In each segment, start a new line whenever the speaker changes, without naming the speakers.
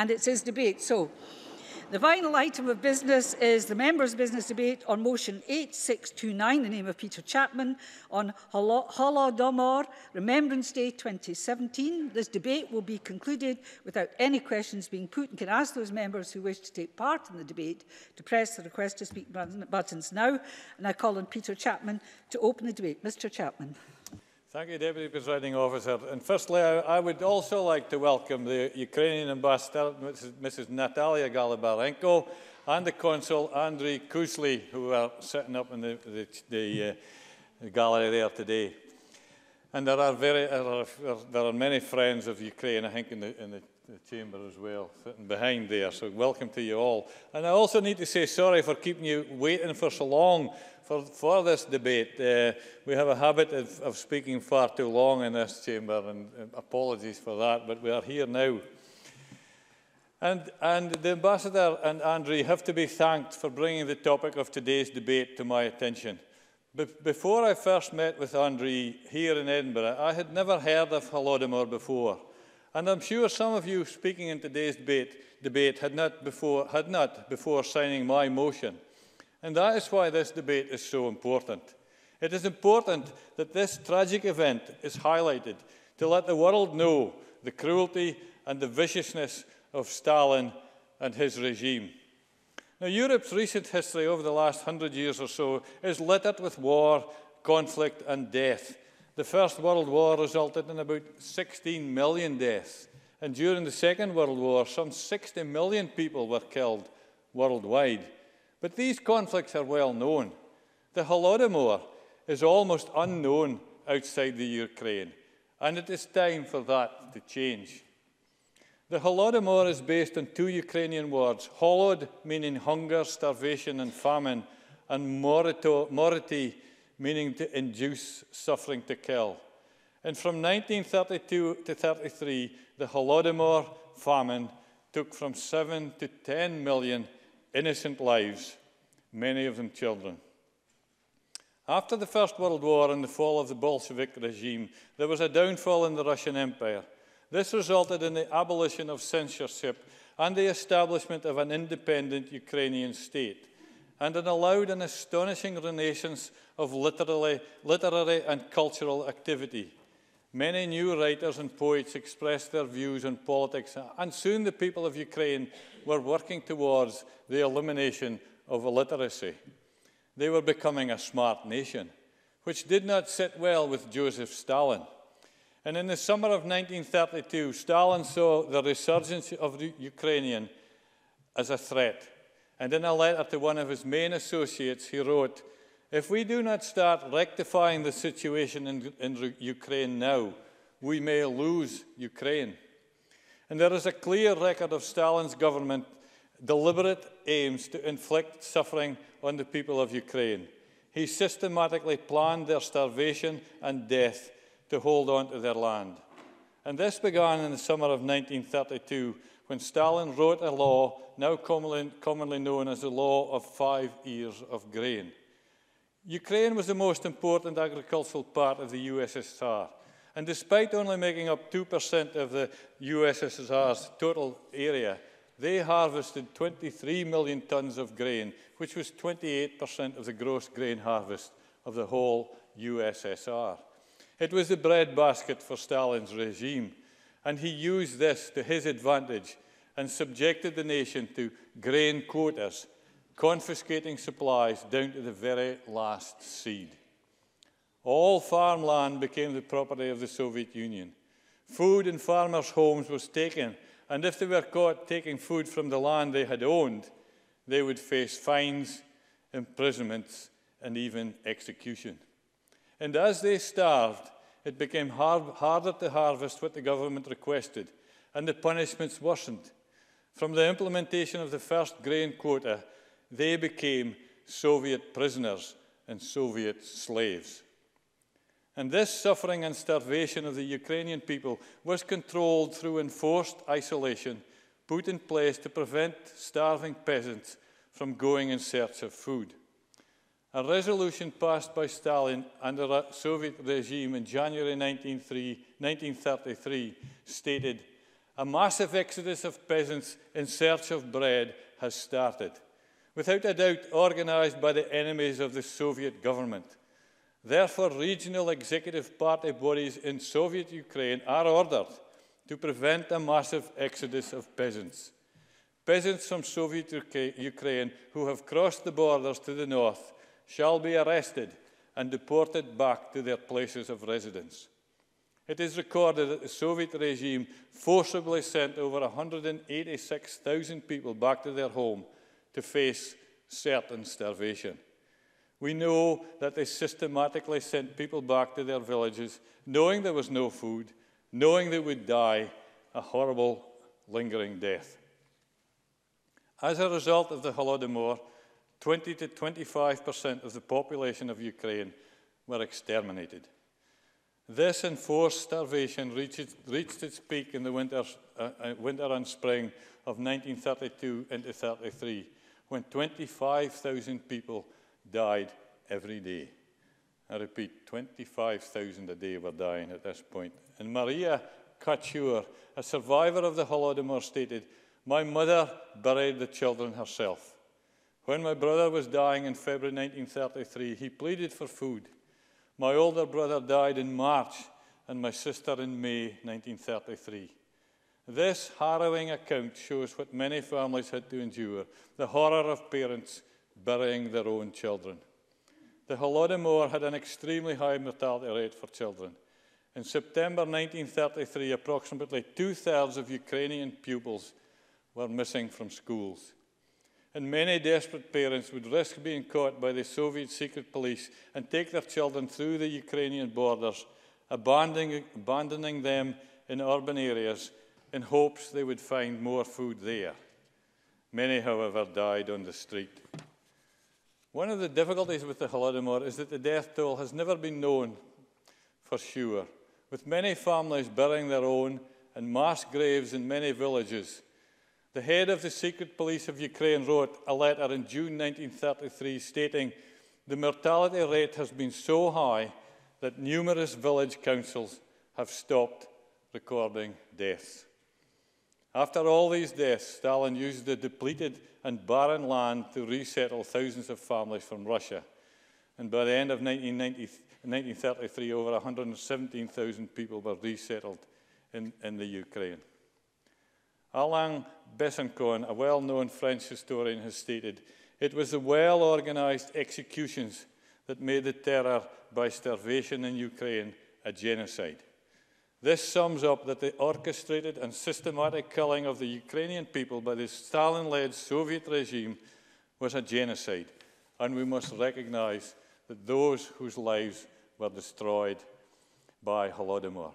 and it's his debate. So, the final item of business is the members' business debate on motion 8629, in the name of Peter Chapman, on Holodomor Remembrance Day 2017. This debate will be concluded without any questions being put and can ask those members who wish to take part in the debate to press the request to speak buttons now. And I call on Peter Chapman to open the debate. Mr Chapman.
Thank you, Deputy Presiding Officer. And firstly, I, I would also like to welcome the Ukrainian Ambassador, Mrs, Mrs. Natalia Galibarenko, and the Consul, Andrei Kuzli, who are sitting up in the, the, the, uh, gallery there today. And there are, very, there are, there are many friends of Ukraine, I think, in the, in the the chamber as well, sitting behind there. So welcome to you all. And I also need to say sorry for keeping you waiting for so long for, for this debate. Uh, we have a habit of, of, speaking far too long in this chamber, and, apologies for that, but we are here now. And, and the Ambassador and Andrew have to be thanked for bringing the topic of today's debate to my attention. Be before I first met with Andrew here in Edinburgh, I had never heard of Holodomor before. And I'm sure some of you speaking in today's debate, debate had, not before, had not before signing my motion. And that is why this debate is so important. It is important that this tragic event is highlighted to let the world know the cruelty and the viciousness of Stalin and his regime. Now, Europe's recent history over the last hundred years or so is littered with war, conflict, and death. The First World War resulted in about 16 million deaths, and during the Second World War, some 60 million people were killed worldwide. But these conflicts are well known. The Holodomor is almost unknown outside the Ukraine, and it is time for that to change. The Holodomor is based on two Ukrainian words, holod, meaning hunger, starvation, and famine, and morito, mority, meaning to induce suffering to kill. And from 1932 to 33, the Holodomor famine took from 7 to 10 million innocent lives, many of them children. After the First World War and the fall of the Bolshevik regime, there was a downfall in the Russian Empire. This resulted in the abolition of censorship and the establishment of an independent Ukrainian state, and an allowed and astonishing renaissance of literary, literary and cultural activity. Many new writers and poets expressed their views on politics, and soon the people of Ukraine were working towards the elimination of illiteracy. They were becoming a smart nation, which did not sit well with Joseph Stalin. And in the summer of 1932, Stalin saw the resurgence of the Ukrainian as a threat. And in a letter to one of his main associates, he wrote, if we do not start rectifying the situation in, in, Ukraine now, we may lose Ukraine. And there is a clear record of Stalin's government deliberate aims to inflict suffering on the people of Ukraine. He systematically planned their starvation and death to hold on to their land. And this began in the summer of 1932 when Stalin wrote a law now commonly, commonly known as the Law of Five Years of Grain. Ukraine was the most important agricultural part of the USSR. And despite only making up 2% of the USSR's total area, they harvested 23 million tons of grain, which was 28% of the gross grain harvest of the whole USSR. It was the breadbasket for Stalin's regime, and he used this to his advantage and subjected the nation to grain quotas confiscating supplies down to the very last seed. All farmland became the property of the Soviet Union. Food in farmers' homes was taken, and if they were caught taking food from the land they had owned, they would face fines, imprisonments, and even execution. And as they starved, it became hard, harder to harvest what the government requested, and the punishments worsened. From the implementation of the first grain quota they became Soviet prisoners and Soviet slaves. And this suffering and starvation of the Ukrainian people was controlled through enforced isolation put in place to prevent starving peasants from going in search of food. A resolution passed by Stalin under the Soviet regime in January 1933 stated, a massive exodus of peasants in search of bread has started without a doubt organized by the enemies of the Soviet government. Therefore, regional executive party bodies in Soviet Ukraine are ordered to prevent a massive exodus of peasants. Peasants from Soviet Ukraine who have crossed the borders to the north shall be arrested and deported back to their places of residence. It is recorded that the Soviet regime forcibly sent over 186,000 people back to their home to face certain starvation. We know that they systematically sent people back to their villages, knowing there was no food, knowing they would die a horrible, lingering death. As a result of the Holodomor, 20 to 25% of the population of Ukraine were exterminated. This enforced starvation reached, reached its peak in the winter, uh, uh winter and spring of 1932 into 33 when 25,000 people died every day. I repeat, 25,000 a day were dying at this point. And Maria Couture, a survivor of the Holodomor, stated, My mother buried the children herself. When my brother was dying in February 1933, he pleaded for food. My older brother died in March and my sister in May 1933. This harrowing account shows what many families had to endure, the horror of parents burying their own children. The Holodomor had an extremely high mortality rate for children. In September 1933, approximately two-thirds of Ukrainian pupils were missing from schools. And many desperate parents would risk being caught by the Soviet secret police and take their children through the Ukrainian borders, abandoning, abandoning them in urban areas in hopes they would find more food there. Many, however, died on the street. One of the difficulties with the Holodomor is that the death toll has never been known for sure, with many families burying their own in mass graves in many villages. The head of the secret police of Ukraine wrote a letter in June 1933 stating, the mortality rate has been so high that numerous village councils have stopped recording deaths. After all these deaths, Stalin used the depleted and barren land to resettle thousands of families from Russia. And by the end of 1933, over 117,000 people were resettled in, in the Ukraine. Alain Bessencourt, a well-known French historian, has stated, it was the well-organized executions that made the terror by starvation in Ukraine a genocide. This sums up that the orchestrated and systematic killing of the Ukrainian people by the Stalin led Soviet regime was a genocide, and we must recognize that those whose lives were destroyed by Holodomor.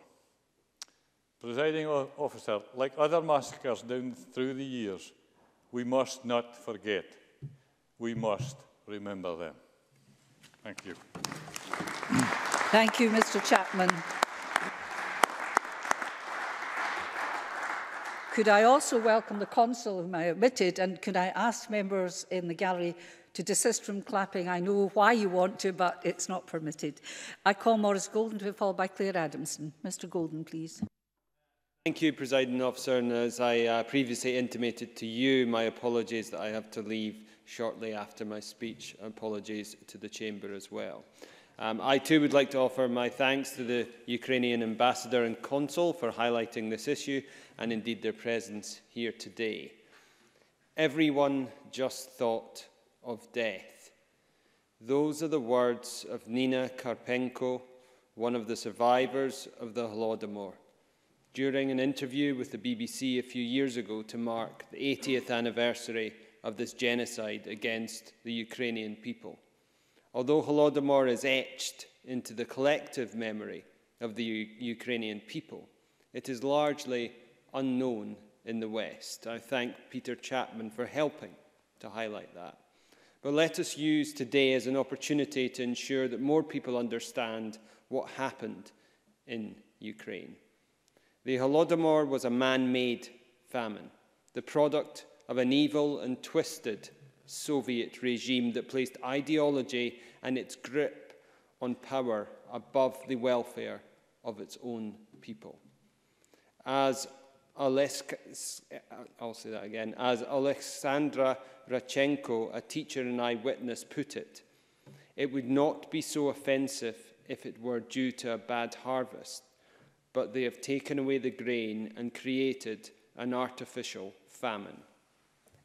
Presiding officer, like other massacres down through the years, we must not forget. We must remember them. Thank you.
Thank you, Mr. Chapman. Could I also welcome the Consul whom I omitted and could I ask members in the gallery to desist from clapping. I know why you want to, but it's not permitted. I call Morris Golden to be followed by Claire Adamson. Mr Golden, please.
Thank you, Presiding Officer. And as I uh, previously intimated to you, my apologies that I have to leave shortly after my speech. Apologies to the Chamber as well. Um, I too would like to offer my thanks to the Ukrainian ambassador and consul for highlighting this issue and indeed their presence here today. Everyone just thought of death. Those are the words of Nina Karpenko, one of the survivors of the Holodomor, during an interview with the BBC a few years ago to mark the 80th anniversary of this genocide against the Ukrainian people. Although Holodomor is etched into the collective memory of the U- Ukrainian people, it is largely unknown in the West. I thank Peter Chapman for helping to highlight that. But let us use today as an opportunity to ensure that more people understand what happened in Ukraine. The Holodomor was a man made famine, the product of an evil and twisted Soviet regime that placed ideology and its grip on power above the welfare of its own people. As Alex, I'll say that again, as Alexandra Rachenko, a teacher and eyewitness, put it, it would not be so offensive if it were due to a bad harvest, but they have taken away the grain and created an artificial famine.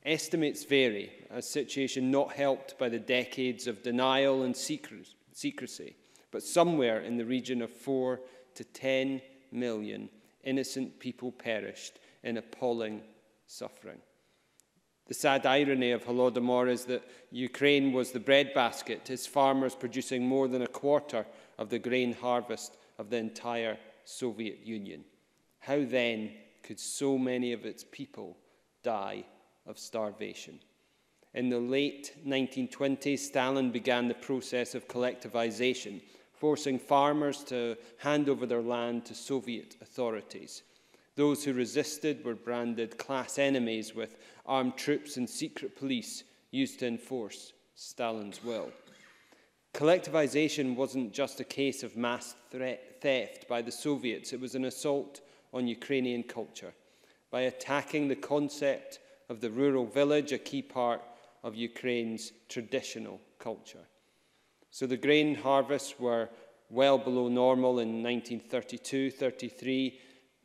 Estimates vary, a situation not helped by the decades of denial and secrecy, but somewhere in the region of 4 to 10 million innocent people perished in appalling suffering. The sad irony of Holodomor is that Ukraine was the breadbasket, its farmers producing more than a quarter of the grain harvest of the entire Soviet Union. How then could so many of its people die of starvation. In the late 1920s, Stalin began the process of collectivization, forcing farmers to hand over their land to Soviet authorities. Those who resisted were branded class enemies with armed troops and secret police used to enforce Stalin's will. Collectivization wasn't just a case of mass theft by the Soviets, it was an assault on Ukrainian culture. By attacking the concept of the rural village, a key part of Ukraine's traditional culture. So the grain harvests were well below normal in 1932 33,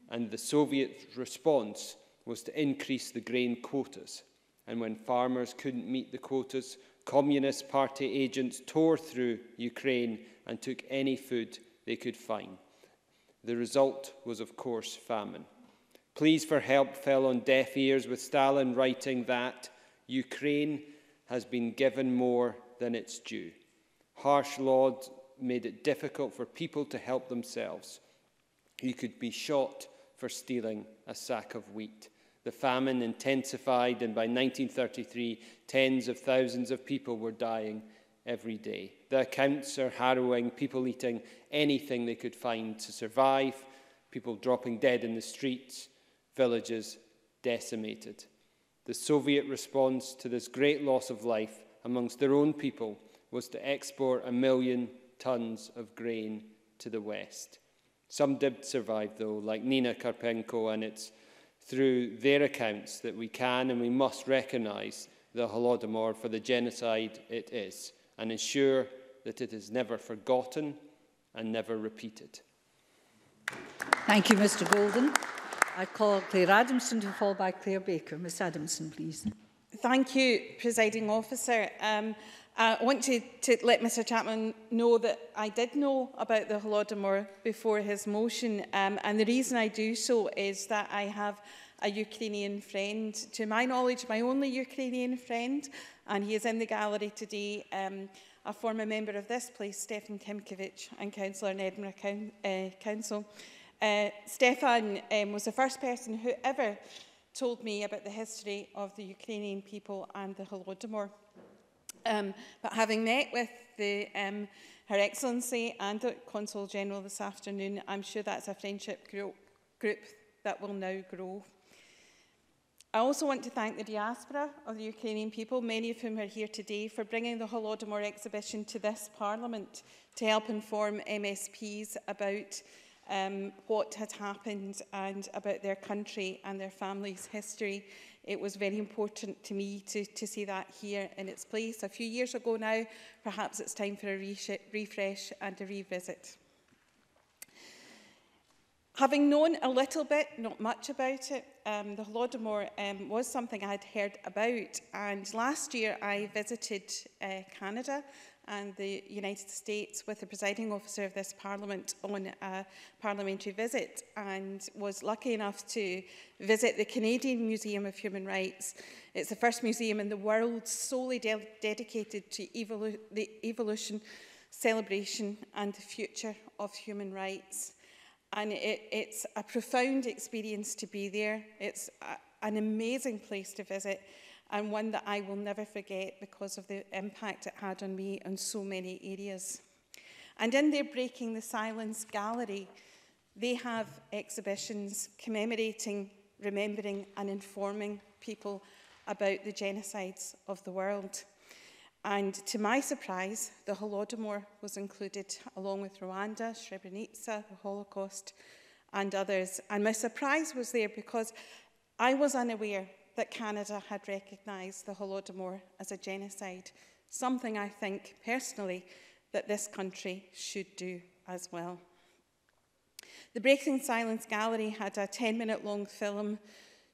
and the Soviet response was to increase the grain quotas. And when farmers couldn't meet the quotas, Communist Party agents tore through Ukraine and took any food they could find. The result was, of course, famine. Pleas for help fell on deaf ears with Stalin writing that Ukraine has been given more than its due. Harsh laws made it difficult for people to help themselves. You could be shot for stealing a sack of wheat. The famine intensified, and by 1933, tens of thousands of people were dying every day. The accounts are harrowing people eating anything they could find to survive, people dropping dead in the streets, villages decimated. The Soviet response to this great loss of life amongst their own people was to export a million tons of grain to the West. Some did survive, though, like Nina Karpenko, and it's through their accounts that we can and we must recognise the Holodomor for the genocide it is and ensure that it is never forgotten and never repeated.
Thank you, Mr. Golden. I call Claire Adamson to fall by Claire Baker. Miss Adamson, please.
Thank you, Presiding Officer. Um, I want to, to let Mr Chapman know that I did know about the Holodomor before his motion, um, and the reason I do so is that I have a Ukrainian friend, to my knowledge, my only Ukrainian friend, and he is in the gallery today, um, a former member of this place, Stefan Kimkovich, and councillor in Edinburgh Coun uh, Council. Uh, Stefan um, was the first person who ever told me about the history of the Ukrainian people and the Holodomor. Um, but having met with the, um, Her Excellency and the Consul General this afternoon, I'm sure that's a friendship group, group that will now grow. I also want to thank the diaspora of the Ukrainian people, many of whom are here today, for bringing the Holodomor exhibition to this Parliament to help inform MSPs about um, what had happened and about their country and their family's history. It was very important to me to, to see that here in its place. A few years ago now, perhaps it's time for a re refresh and a revisit. Having known a little bit, not much about it, um, the Holodomor um, was something I had heard about. And last year I visited uh, Canada and the United States with the presiding officer of this parliament on a parliamentary visit and was lucky enough to visit the Canadian Museum of Human Rights. It's the first museum in the world solely de dedicated to evolu the evolution, celebration and the future of human rights. And it, it's a profound experience to be there. It's a, an amazing place to visit and one that I will never forget because of the impact it had on me in so many areas. And in their Breaking the Silence gallery, they have exhibitions commemorating, remembering and informing people about the genocides of the world. And to my surprise, the Holodomor was included along with Rwanda, Srebrenica, the Holocaust and others. And my surprise was there because I was unaware that Canada had recognised the Holodomor as a genocide, something I think personally that this country should do as well. The Breaking Silence Gallery had a 10 minute long film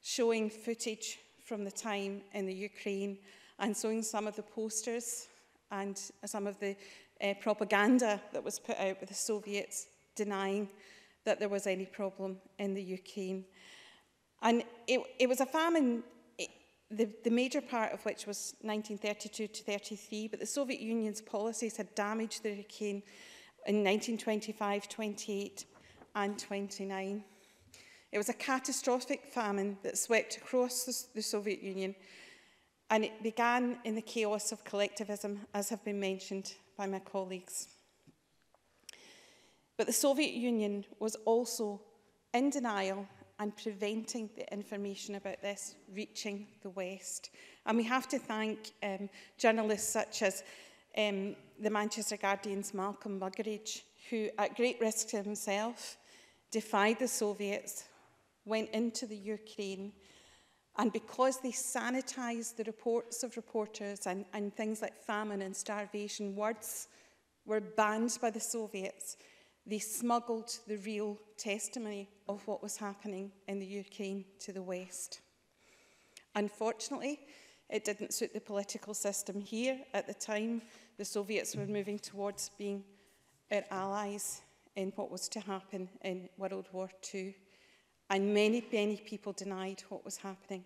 showing footage from the time in the Ukraine and showing some of the posters and some of the uh, propaganda that was put out with the Soviets denying that there was any problem in the Ukraine. And it, it was a famine, it, the, the major part of which was 1932 to 33, but the Soviet Union's policies had damaged the hurricane in 1925, 28 and 29. It was a catastrophic famine that swept across the, the Soviet Union and it began in the chaos of collectivism, as have been mentioned by my colleagues. But the Soviet Union was also in denial and preventing the information about this reaching the West. And we have to thank um, journalists such as um, the Manchester Guardian's Malcolm Muggeridge, who at great risk to himself defied the Soviets, went into the Ukraine, and because they sanitized the reports of reporters and, and things like famine and starvation, words were banned by the Soviets. They smuggled the real testimony of what was happening in the Ukraine to the West. Unfortunately, it didn't suit the political system here. At the time, the Soviets were moving towards being our allies in what was to happen in World War II. And many, many people denied what was happening.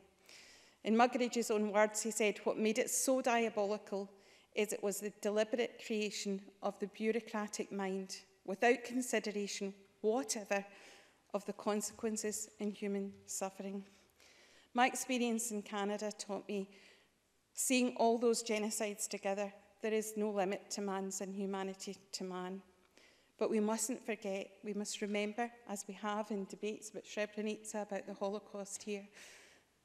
In Muggeridge's own words, he said, what made it so diabolical is it was the deliberate creation of the bureaucratic mind without consideration whatever of the consequences in human suffering. My experience in Canada taught me, seeing all those genocides together, there is no limit to man's inhumanity to man. But we mustn't forget, we must remember, as we have in debates about Srebrenica, about the Holocaust here,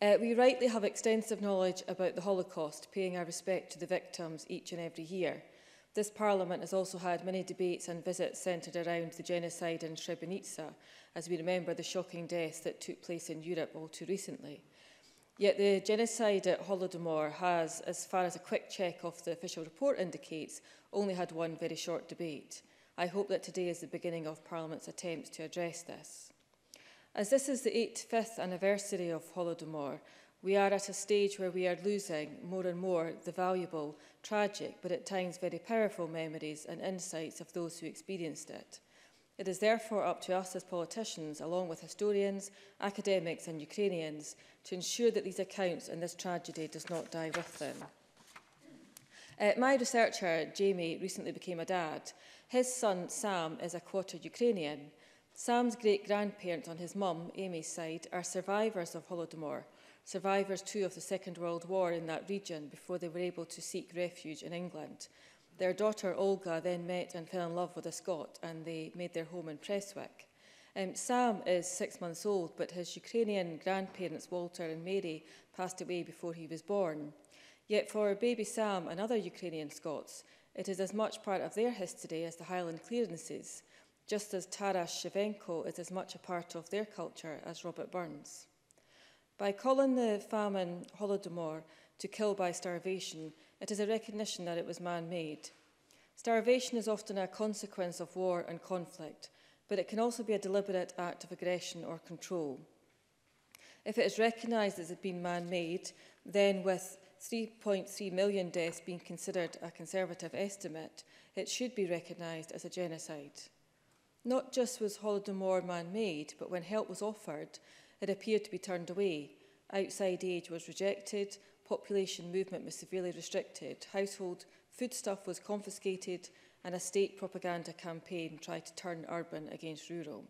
Uh, we rightly have extensive knowledge about the Holocaust, paying our respect to the victims each and every year. This Parliament has also had many debates and visits centred around the genocide in Srebrenica, as we remember the shocking deaths that took place in Europe all too recently. Yet the genocide at Holodomor has, as far as a quick check of the official report indicates, only had one very short debate. I hope that today is the beginning of Parliament's attempts to address this. As this is the 85th anniversary of Holodomor, we are at a stage where we are losing more and more the valuable, tragic, but at times very powerful memories and insights of those who experienced it. It is therefore up to us as politicians, along with historians, academics and Ukrainians, to ensure that these accounts and this tragedy does not die with them. Uh, my researcher, Jamie, recently became a dad. His son, Sam, is a quarter Ukrainian. Sam's great-grandparents on his mum, Amy's side, are survivors of Holodomor, survivors too of the Second World War in that region before they were able to seek refuge in England. Their daughter Olga then met and fell in love with a Scot and they made their home in Preswick. Um, Sam is six months old, but his Ukrainian grandparents, Walter and Mary, passed away before he was born. Yet for baby Sam and other Ukrainian Scots, it is as much part of their history as the Highland clearances just as Taras Shevchenko is as much a part of their culture as Robert Burns. By calling the famine Holodomor to kill by starvation, it is a recognition that it was man-made. Starvation is often a consequence of war and conflict, but it can also be a deliberate act of aggression or control. If it is recognised as it being man-made, then with 3.3 million deaths being considered a conservative estimate, it should be recognised as a genocide. Not just was Holodomor man-made, but when help was offered, it appeared to be turned away. Outside aid was rejected, population movement was severely restricted, household foodstuff was confiscated, and a state propaganda campaign tried to turn urban against rural.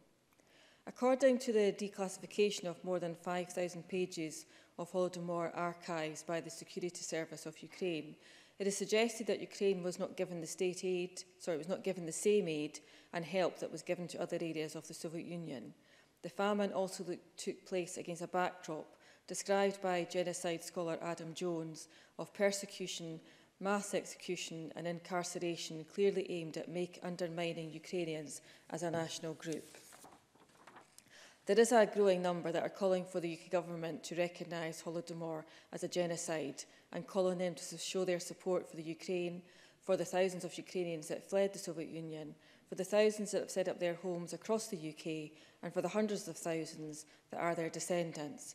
According to the declassification of more than 5,000 pages of Holodomor archives by the Security Service of Ukraine, It is suggested that Ukraine was not given the state aid, sorry, it was not given the same aid and help that was given to other areas of the Soviet Union. The famine also took place against a backdrop described by genocide scholar Adam Jones of persecution, mass execution and incarceration clearly aimed at make undermining Ukrainians as a national group. There is a growing number that are calling for the UK government to recognise Holodomor as a genocide and call on them to show their support for the Ukraine, for the thousands of Ukrainians that fled the Soviet Union, for the thousands that have set up their homes across the UK and for the hundreds of thousands that are their descendants.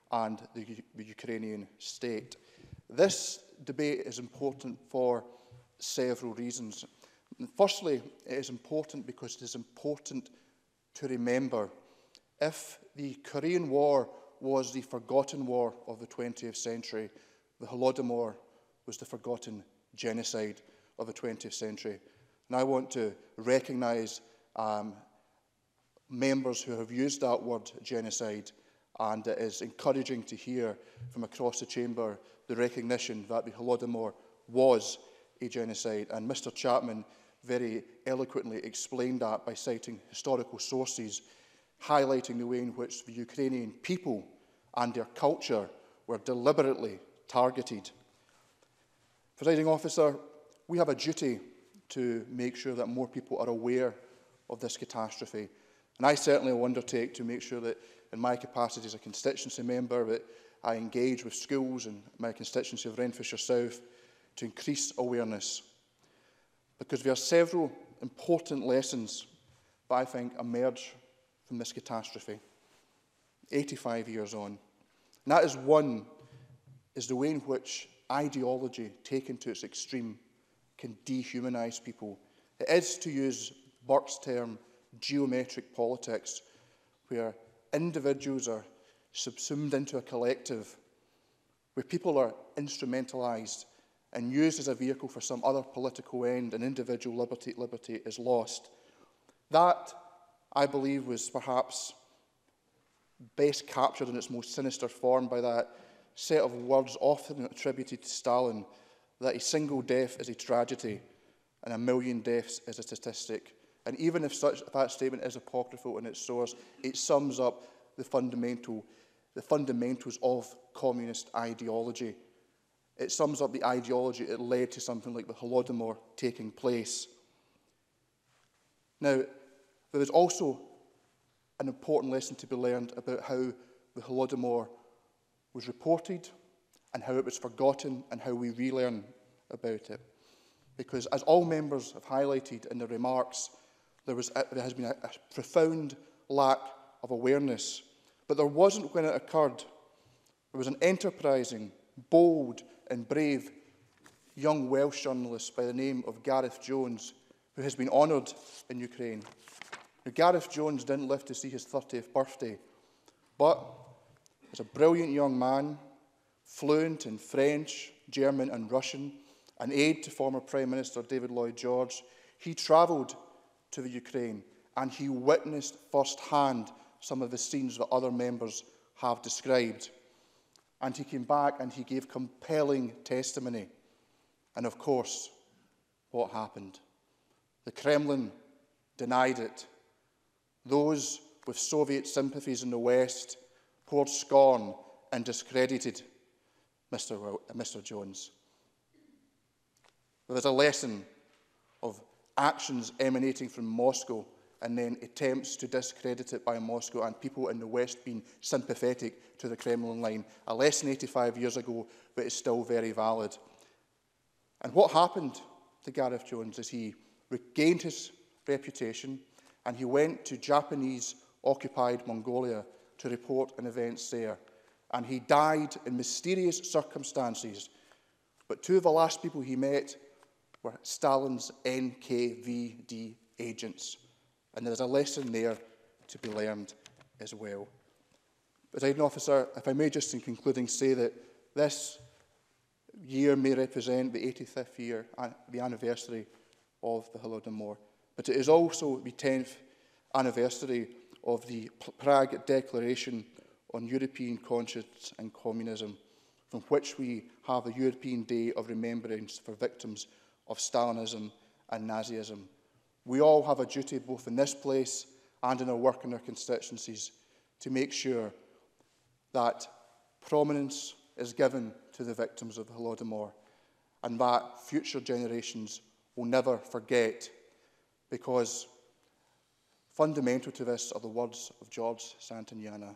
and the, U the
Ukrainian state. This debate is important for several reasons. Firstly, it is important because it is important to remember If the Korean War was the forgotten war of the 20th century, the Holodomor was the forgotten genocide of the 20th century. And I want to recognise um, members who have used that word genocide and it is encouraging to hear from across the chamber the recognition that the Holodomor was a genocide. And Mr Chapman very eloquently explained that by citing historical sources highlighting the way in which the Ukrainian people and their culture were deliberately targeted. Presiding officer, we have a duty to make sure that more people are aware of this catastrophe. And I certainly will undertake to make sure that in my capacity as a constituency member that I engage with schools and my constituency of Renfrewshire South to increase awareness. Because there are several important lessons that I think emerge from this catastrophe, 85 years on. And that is one, is the way in which ideology taken to its extreme can dehumanize people. It is, to use Burke's term, geometric politics, where individuals are subsumed into a collective, where people are instrumentalized and used as a vehicle for some other political end and individual liberty, liberty is lost. That I believe was perhaps best captured in its most sinister form by that set of words often attributed to Stalin that a single death is a tragedy and a million deaths is a statistic. And even if such that statement is apocryphal in its source, it sums up the fundamental the fundamentals of communist ideology. It sums up the ideology that led to something like the Holodomor taking place. Now, There is also an important lesson to be learned about how the Holodomor was reported and how it was forgotten and how we relearn about it. Because as all members have highlighted in their remarks, there, was a, there has been a, a profound lack of awareness. But there wasn't when it occurred. There was an enterprising, bold and brave young Welsh journalist by the name of Gareth Jones who has been honoured in Ukraine who Gareth Jones didn't live to see his 30th birthday, but he's a brilliant young man, fluent in French, German and Russian, an aide to former Prime Minister David Lloyd George, he travelled to the Ukraine and he witnessed firsthand some of the scenes that other members have described. And he came back and he gave compelling testimony. And of course, what happened? The Kremlin denied it. Those with Soviet sympathies in the West poured scorn and discredited Mr. Mr. Jones. There was a lesson of actions emanating from Moscow and then attempts to discredit it by Moscow and people in the West being sympathetic to the Kremlin line. A lesson 85 years ago, but it's still very valid. And what happened to Gareth Jones is he regained his reputation, and he went to Japanese-occupied Mongolia to report an event there. And he died in mysterious circumstances. But two of the last people he met were Stalin's NKVD agents. And there's a lesson there to be learned as well. Presiding officer, if I may just in concluding say that this year may represent the 85th year, the anniversary of the Holodomor but it is also the 10th anniversary of the Prague Declaration on European Conscience and Communism, from which we have a European Day of Remembrance for victims of Stalinism and Nazism. We all have a duty, both in this place and in our work in our constituencies, to make sure that prominence is given to the victims of the Holodomor and that future generations will never forget because fundamental to this are the words of George Santayana.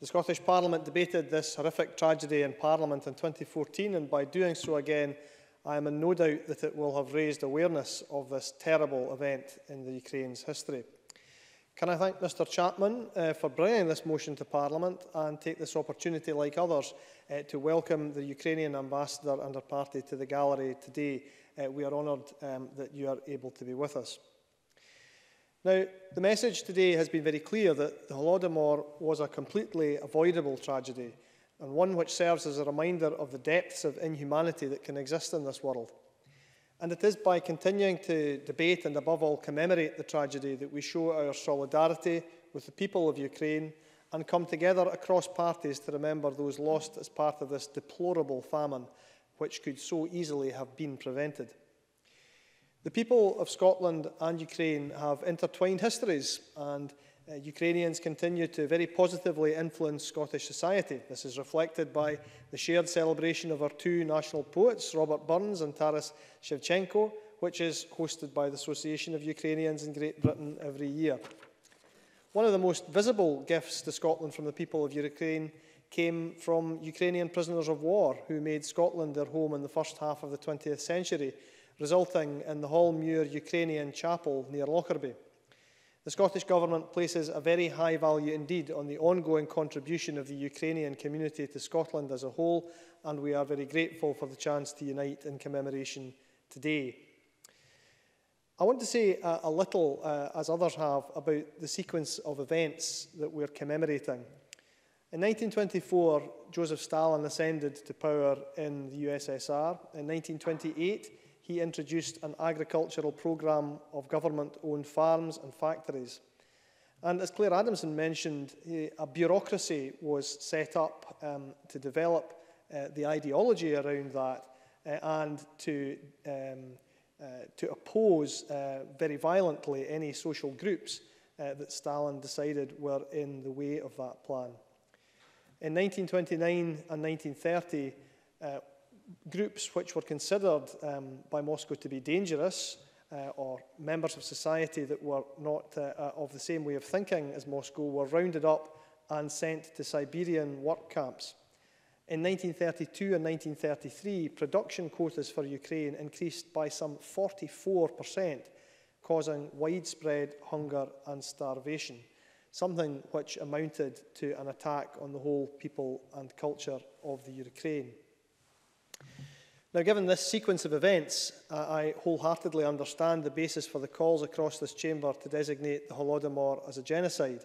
The
Scottish Parliament debated this horrific tragedy in Parliament in 2014, and by doing so again, I am in no doubt that it will have raised awareness of this terrible event in the Ukraine's history. Can I thank Mr Chapman uh, for bringing this motion to Parliament and take this opportunity, like others, uh, to welcome the Ukrainian ambassador and her party to the gallery today. Uh, we are honoured um, that you are able to be with us. Now, the message today has been very clear that the Holodomor was a completely avoidable tragedy and one which serves as a reminder of the depths of inhumanity that can exist in this world. And it is by continuing to debate and, above all, commemorate the tragedy that we show our solidarity with the people of Ukraine and come together across parties to remember those lost as part of this deplorable famine, which could so easily have been prevented. The people of Scotland and Ukraine have intertwined histories and uh, Ukrainians continue to very positively influence Scottish society. This is reflected by the shared celebration of our two national poets, Robert Burns and Taras Shevchenko, which is hosted by the Association of Ukrainians in Great Britain every year. One of the most visible gifts to Scotland from the people of Ukraine came from Ukrainian prisoners of war who made Scotland their home in the first half of the 20th century resulting in the Hallmuir Ukrainian Chapel near Lockerbie. The Scottish Government places a very high value indeed on the ongoing contribution of the Ukrainian community to Scotland as a whole, and we are very grateful for the chance to unite in commemoration today. I want to say uh, a little, uh, as others have, about the sequence of events that we're commemorating. In 1924, Joseph Stalin ascended to power in the USSR. In 1928, he introduced an agricultural programme of government-owned farms and factories. And as Claire Adamson mentioned, a bureaucracy was set up um, to develop uh, the ideology around that uh, and to, um, uh, to oppose uh, very violently any social groups uh, that Stalin decided were in the way of that plan. In 1929 and 1930, uh, groups which were considered um, by Moscow to be dangerous uh, or members of society that were not uh, uh, of the same way of thinking as Moscow were rounded up and sent to Siberian work camps. In 1932 and 1933, production quotas for Ukraine increased by some 44%, causing widespread hunger and starvation, something which amounted to an attack on the whole people and culture of the Ukraine. Now, given this sequence of events, I wholeheartedly understand the basis for the calls across this chamber to designate the Holodomor as a genocide.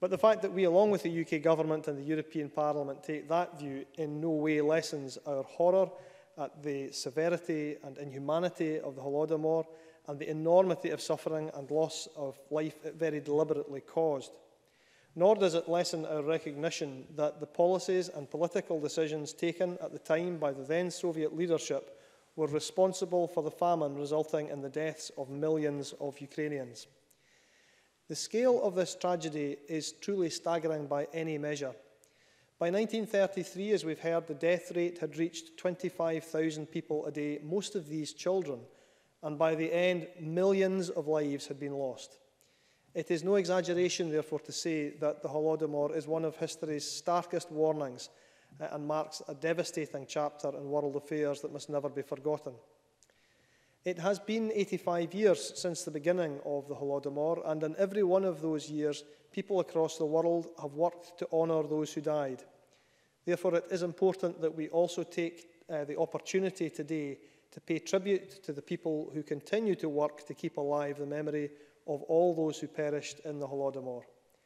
But the fact that we, along with the UK government and the European Parliament, take that view in no way lessens our horror at the severity and inhumanity of the Holodomor and the enormity of suffering and loss of life it very deliberately caused. Nor does it lessen our recognition that the policies and political decisions taken at the time by the then Soviet leadership were responsible for the famine resulting in the deaths of millions of Ukrainians. The scale of this tragedy is truly staggering by any measure. By 1933, as we've heard, the death rate had reached 25,000 people a day, most of these children, and by the end, millions of lives had been lost. It is no exaggeration, therefore, to say that the Holodomor is one of history's starkest warnings uh, and marks a devastating chapter in world affairs that must never be forgotten. It has been 85 years since the beginning of the Holodomor, and in every one of those years, people across the world have worked to honour those who died. Therefore, it is important that we also take uh, the opportunity today to pay tribute to the people who continue to work to keep alive the memory of all those who perished in the Holodomor.